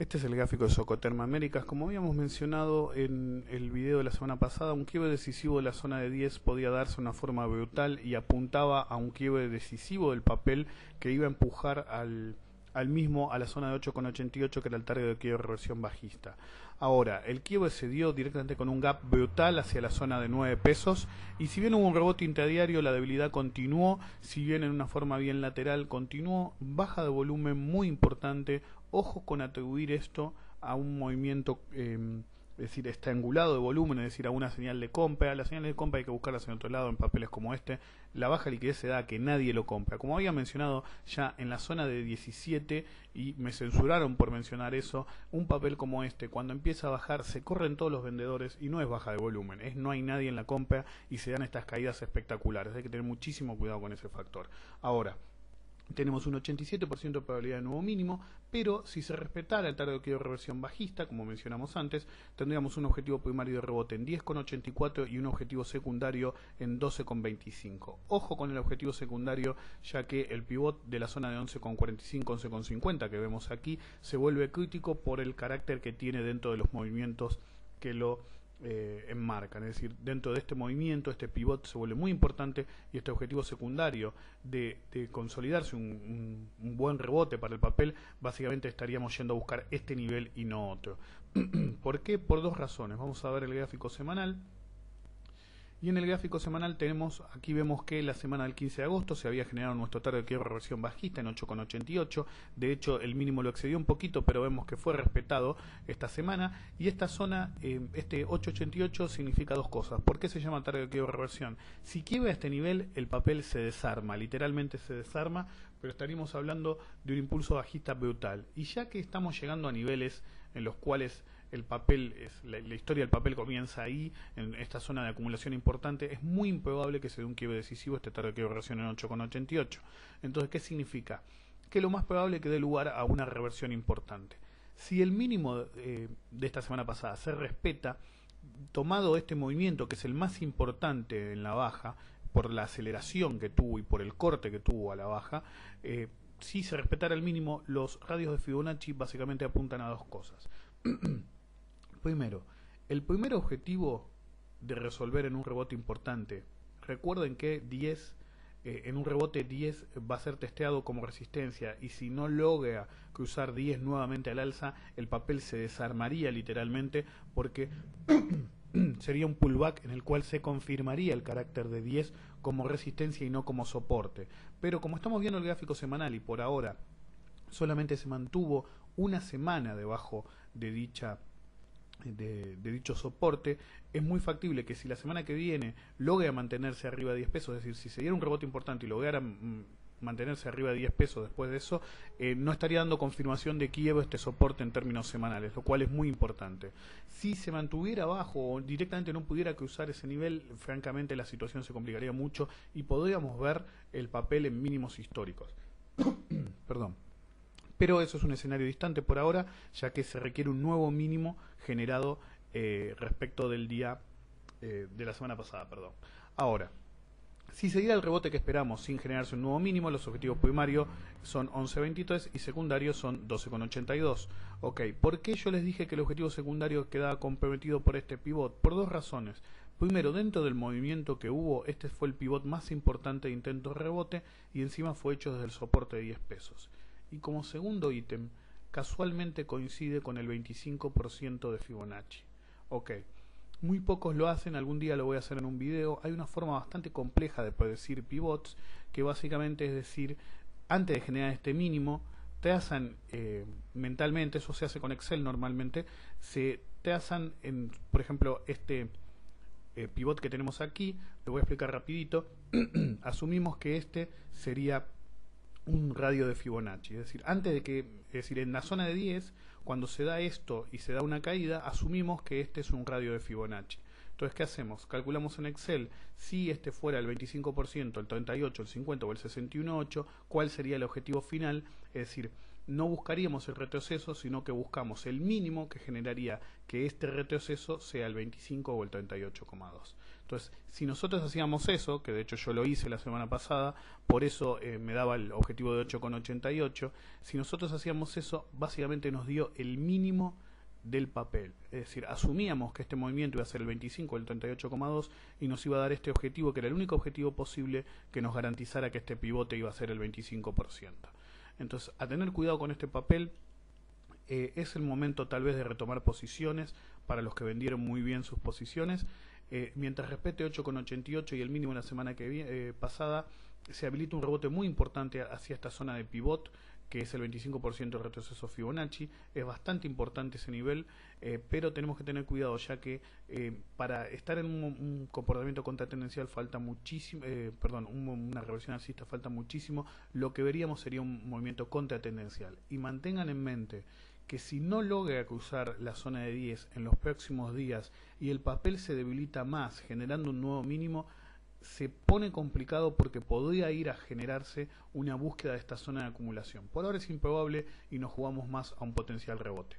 Este es el gráfico de Socoterma Américas. Como habíamos mencionado en el video de la semana pasada, un quiebre decisivo de la zona de 10 podía darse de una forma brutal y apuntaba a un quiebre decisivo del papel que iba a empujar al, mismo a la zona de 8,88 que era el target de quiebre reversión bajista. Ahora, el quiebre se dio directamente con un gap brutal hacia la zona de 9 pesos y si bien hubo un rebote intradiario, la debilidad continuó, si bien en una forma bien lateral continuó, baja de volumen muy importante, ojo con atribuir esto a un movimiento eh, es decir, está angulado de volumen, es decir, a una señal de compra. La señal de compra hay que buscarlas en otro lado en papeles como este. La baja liquidez se da a que nadie lo compra. Como había mencionado ya en la zona de 17 y me censuraron por mencionar eso, un papel como este cuando empieza a bajar se corren todos los vendedores y no es baja de volumen, es no hay nadie en la compra y se dan estas caídas espectaculares. Hay que tener muchísimo cuidado con ese factor. Ahora, tenemos un 87% de probabilidad de nuevo mínimo, pero si se respetara el target de reversión bajista, como mencionamos antes, tendríamos un objetivo primario de rebote en 10,84 y un objetivo secundario en 12,25. Ojo con el objetivo secundario, ya que el pivot de la zona de 11,45, 11,50 que vemos aquí se vuelve crítico por el carácter que tiene dentro de los movimientos que lo eh, enmarcan. Es decir, dentro de este movimiento, este pivot se vuelve muy importante y este objetivo secundario de, consolidarse un, un, buen rebote para el papel, básicamente estaríamos yendo a buscar este nivel y no otro. ¿Por qué? Por dos razones. Vamos a ver el gráfico semanal. Y en el gráfico semanal tenemos, aquí vemos que la semana del 15 de agosto se había generado nuestro target de quiebra reversión bajista en 8,88. De hecho, el mínimo lo excedió un poquito, pero vemos que fue respetado esta semana. Y esta zona, eh, este 8,88 significa dos cosas. ¿Por qué se llama target de quiebra reversión? Si quiebra este nivel, el papel se desarma, literalmente se desarma, pero estaríamos hablando de un impulso bajista brutal. Y ya que estamos llegando a niveles en los cuales el papel, es, la, historia del papel comienza ahí, en esta zona de acumulación importante, es muy improbable que se dé un quiebre decisivo este tarde de reversión en 8,88. Entonces, ¿qué significa? Que lo más probable es que dé lugar a una reversión importante. Si el mínimo eh, de esta semana pasada se respeta, tomado este movimiento, que es el más importante en la baja, por la aceleración que tuvo y por el corte que tuvo a la baja, eh, si se respetara el mínimo, los radios de Fibonacci básicamente apuntan a dos cosas. Primero, el primer objetivo de resolver en un rebote importante, recuerden que 10 eh, en un rebote 10 va a ser testeado como resistencia y si no logra cruzar 10 nuevamente al alza, el papel se desarmaría literalmente porque sería un pullback en el cual se confirmaría el carácter de 10 como resistencia y no como soporte. Pero como estamos viendo el gráfico semanal y por ahora solamente se mantuvo una semana debajo de dicha de, dicho soporte, es muy factible que si la semana que viene logra mantenerse arriba de 10 pesos, es decir, si se diera un rebote importante y lograra mantenerse arriba de 10 pesos después de eso, eh, no estaría dando confirmación de quiebra este soporte en términos semanales, lo cual es muy importante. Si se mantuviera abajo o directamente no pudiera cruzar ese nivel, francamente la situación se complicaría mucho y podríamos ver el papel en mínimos históricos. Perdón pero eso es un escenario distante por ahora, ya que se requiere un nuevo mínimo generado eh, respecto del día eh, de la semana pasada. Perdón. Ahora, si se diera el rebote que esperamos sin generarse un nuevo mínimo, los objetivos primarios son 11.23 y secundarios son 12.82. Ok, ¿por qué yo les dije que el objetivo secundario quedaba comprometido por este pivot? Por dos razones. Primero, dentro del movimiento que hubo, este fue el pivot más importante de intento rebote y encima fue hecho desde el soporte de 10 pesos. Y como segundo ítem, casualmente coincide con el 25% de Fibonacci. Ok, muy pocos lo hacen, algún día lo voy a hacer en un video. Hay una forma bastante compleja de predecir pivots, que básicamente es decir, antes de generar este mínimo, hacen eh, mentalmente, eso se hace con Excel normalmente, se hacen, en, por ejemplo, este eh, pivot que tenemos aquí, lo voy a explicar rapidito, asumimos que este sería un radio de Fibonacci. Es decir, antes de que, es decir, en la zona de 10, cuando se da esto y se da una caída, asumimos que este es un radio de Fibonacci. Entonces, ¿qué hacemos? Calculamos en Excel si este fuera el 25%, el 38, el 50 o el 61,8, cuál sería el objetivo final. Es decir, no buscaríamos el retroceso, sino que buscamos el mínimo que generaría que este retroceso sea el 25 o el 38,2. Entonces, si nosotros hacíamos eso, que de hecho yo lo hice la semana pasada, por eso eh, me daba el objetivo de 8,88, si nosotros hacíamos eso, básicamente nos dio el mínimo del papel. Es decir, asumíamos que este movimiento iba a ser el 25 o el 38,2 y nos iba a dar este objetivo, que era el único objetivo posible que nos garantizara que este pivote iba a ser el 25%. Entonces, a tener cuidado con este papel, eh, es el momento tal vez de retomar posiciones para los que vendieron muy bien sus posiciones. Eh, mientras respete 8,88 y el mínimo la semana que eh, pasada, se habilita un rebote muy importante hacia esta zona de pivot que es el 25% del retroceso Fibonacci. Es bastante importante ese nivel, eh, pero tenemos que tener cuidado ya que eh, para estar en un, comportamiento contratendencial falta muchísimo, eh, perdón, una reversión alcista falta muchísimo. Lo que veríamos sería un movimiento contratendencial. Y mantengan en mente que si no logra cruzar la zona de 10 en los próximos días y el papel se debilita más generando un nuevo mínimo, se pone complicado porque podría ir a generarse una búsqueda de esta zona de acumulación. Por ahora es improbable y nos jugamos más a un potencial rebote.